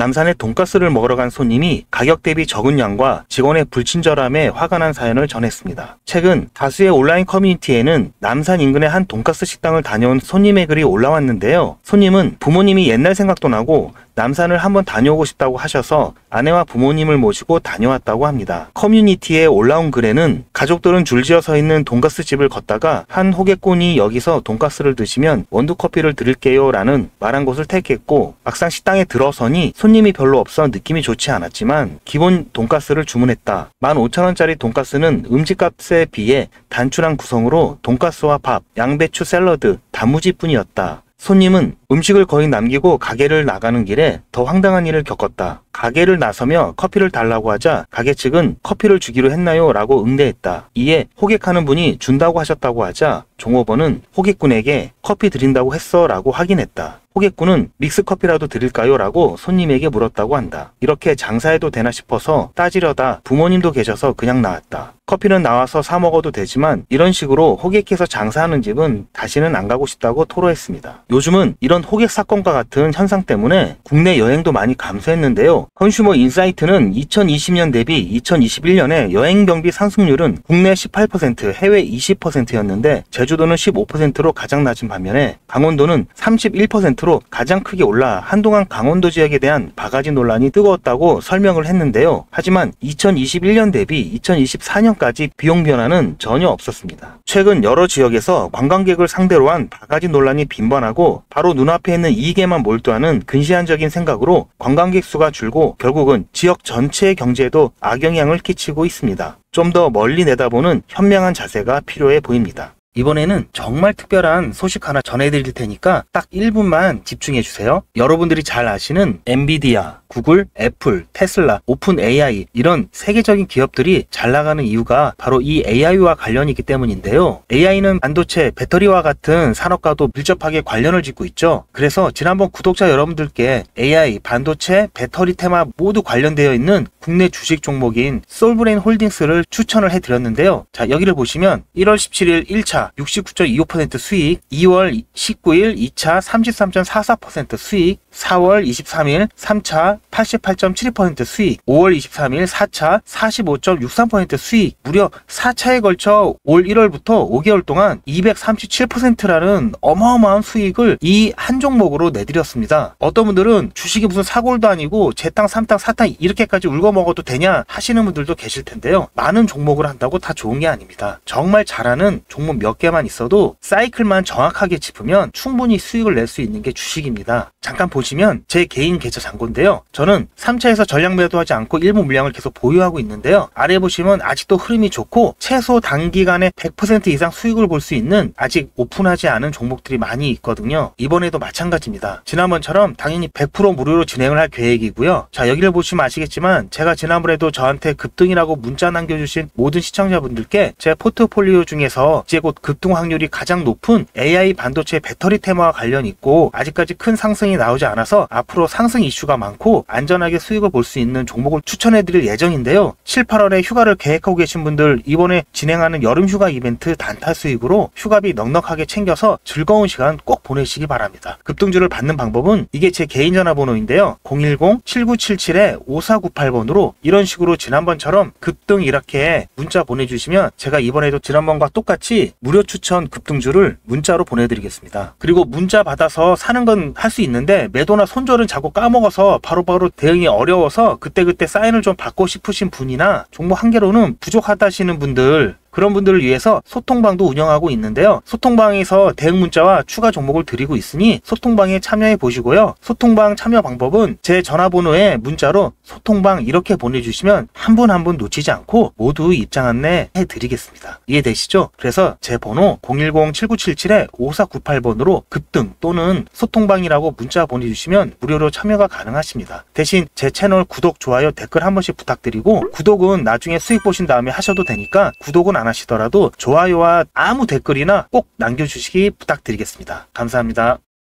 남산에 돈가스를 먹으러 간 손님이 가격 대비 적은 양과 직원의 불친절함에 화가 난 사연을 전했습니다. 최근 다수의 온라인 커뮤니티에는 남산 인근의 한 돈가스 식당을 다녀온 손님의 글이 올라왔는데요. 손님은 부모님이 옛날 생각도 나고 남산을 한번 다녀오고 싶다고 하셔서 아내와 부모님을 모시고 다녀왔다고 합니다. 커뮤니티에 올라온 글에는 가족들은 줄지어 서 있는 돈가스 집을 걷다가 한 호객꾼이 여기서 돈가스를 드시면 원두커피를 드릴게요 라는 말한 곳을 택했고 막상 식당에 들어서니 손님이 별로 없어 느낌이 좋지 않았지만 기본 돈가스를 주문했다. 15,000원짜리 돈가스는 음식값에 비해 단순한 구성으로 돈가스와 밥, 양배추 샐러드, 단무지뿐이었다. 손님은 음식을 거의 남기고 가게를 나가는 길에 더 황당한 일을 겪었다. 가게를 나서며 커피를 달라고 하자 가게 측은 커피를 주기로 했나요? 라고 응대했다. 이에 호객하는 분이 준다고 하셨다고 하자 종업원은 호객꾼에게 커피 드린다고 했어 라고 확인했다. 호객꾼은 믹스커피라도 드릴까요? 라고 손님에게 물었다고 한다. 이렇게 장사해도 되나 싶어서 따지려다 부모님도 계셔서 그냥 나왔다. 커피는 나와서 사 먹어도 되지만 이런 식으로 호객해서 장사하는 집은 다시는 안 가고 싶다고 토로했습니다. 요즘은 이런 호객 사건과 같은 현상 때문에 국내 여행도 많이 감소했는데요. 컨슈머 인사이트는 2020년 대비 2021년에 여행 경비 상승률은 국내 18%, 해외 20%였는데 제주도는 15%로 가장 낮은 반면에 강원도는 31%로 가장 크게 올라 한동안 강원도 지역에 대한 바가지 논란이 뜨거웠다고 설명을 했는데요. 하지만 2021년 대비 2024년까지 비용 변화는 전혀 없었습니다. 최근 여러 지역에서 관광객을 상대로 한 바가지 논란이 빈번하고 바로 눈앞에 있는 이익에만 몰두하는 근시안적인 생각으로 관광객 수가 줄고 결국은 지역 전체의 경제에도 악영향을 끼치고 있습니다. 좀 더 멀리 내다보는 현명한 자세가 필요해 보입니다. 이번에는 정말 특별한 소식 하나 전해드릴 테니까 딱 1분만 집중해 주세요. 여러분들이 잘 아시는 엔비디아, 구글, 애플, 테슬라, 오픈 AI 이런 세계적인 기업들이 잘 나가는 이유가 바로 이 AI와 관련이 있기 때문인데요. AI는 반도체, 배터리와 같은 산업과도 밀접하게 관련을 짓고 있죠. 그래서 지난번 구독자 여러분들께 AI, 반도체, 배터리 테마 모두 관련되어 있는 국내 주식 종목인 솔브레인 홀딩스를 추천을 해드렸는데요. 자, 여기를 보시면 1월 17일 1차 69.25% 수익, 2월 19일 2차 33.44% 수익, 4월 23일 3차 88.72% 수익, 5월 23일 4차 45.63% 수익, 무려 4차에 걸쳐 올 1월부터 5개월 동안 237%라는 어마어마한 수익을 이 한 종목으로 내드렸습니다. 어떤 분들은 주식이 무슨 사골도 아니고 제땅, 삼땅, 사땅 이렇게까지 울고 먹어도 되냐 하시는 분들도 계실 텐데요. 많은 종목을 한다고 다 좋은 게 아닙니다. 정말 잘하는 종목 몇 개만 있어도 사이클만 정확하게 짚으면 충분히 수익을 낼 수 있는 게 주식입니다. 잠깐 보시면 제 개인 계좌 잔고인데요. 저는 3차에서 전량 매도하지 않고 일부 물량을 계속 보유하고 있는데요. 아래 보시면 아직도 흐름이 좋고 최소 단기간에 100% 이상 수익을 볼 수 있는 아직 오픈하지 않은 종목들이 많이 있거든요. 이번에도 마찬가지입니다. 지난번처럼 당연히 100% 무료로 진행을 할 계획이고요. 자 여기를 보시면 아시겠지만 제가 지난번에도 저한테 급등이라고 문자 남겨주신 모든 시청자분들께 제 포트폴리오 중에서 이제 곧 급등 확률이 가장 높은 AI 반도체 배터리 테마와 관련 있고 아직까지 큰 상승이 나오지 않아서 앞으로 상승 이슈가 많고 안전하게 수익을 볼 수 있는 종목을 추천해 드릴 예정인데요. 7, 8월에 휴가를 계획하고 계신 분들 이번에 진행하는 여름 휴가 이벤트 단타 수익으로 휴가비 넉넉하게 챙겨서 즐거운 시간 꼭 보내시기 바랍니다. 급등주를 받는 방법은 이게 제 개인 전화번호인데요. 010-7977-5498번으로 이런 식으로 지난번처럼 급등 이렇게 문자 보내주시면 제가 이번에도 지난번과 똑같이 무료 추천 급등주를 문자로 보내드리겠습니다. 그리고 문자 받아서 사는 건 할 수 있는데 매도나 손절은 자꾸 까먹어서 바로바로 대응이 어려워서 그때그때 사인을 좀 받고 싶으신 분이나 종목 한 개로는 부족하다시는 분들 그런 분들을 위해서 소통방도 운영하고 있는데요. 소통방에서 대응 문자와 추가 종목을 드리고 있으니 소통방에 참여해 보시고요. 소통방 참여 방법은 제 전화번호에 문자로 소통방 이렇게 보내주시면 한 분 한 분 놓치지 않고 모두 입장 안내 해드리겠습니다. 이해되시죠? 그래서 제 번호 010-7977-5498번으로 급등 또는 소통방이라고 문자 보내주시면 무료로 참여가 가능하십니다. 대신 제 채널 구독, 좋아요, 댓글 한 번씩 부탁드리고 구독은 나중에 수익 보신 다음에 하셔도 되니까 구독은 안 하시더라도 좋아요와 아무 댓글이나 꼭 남겨주시기 부탁드리겠습니다. 감사합니다.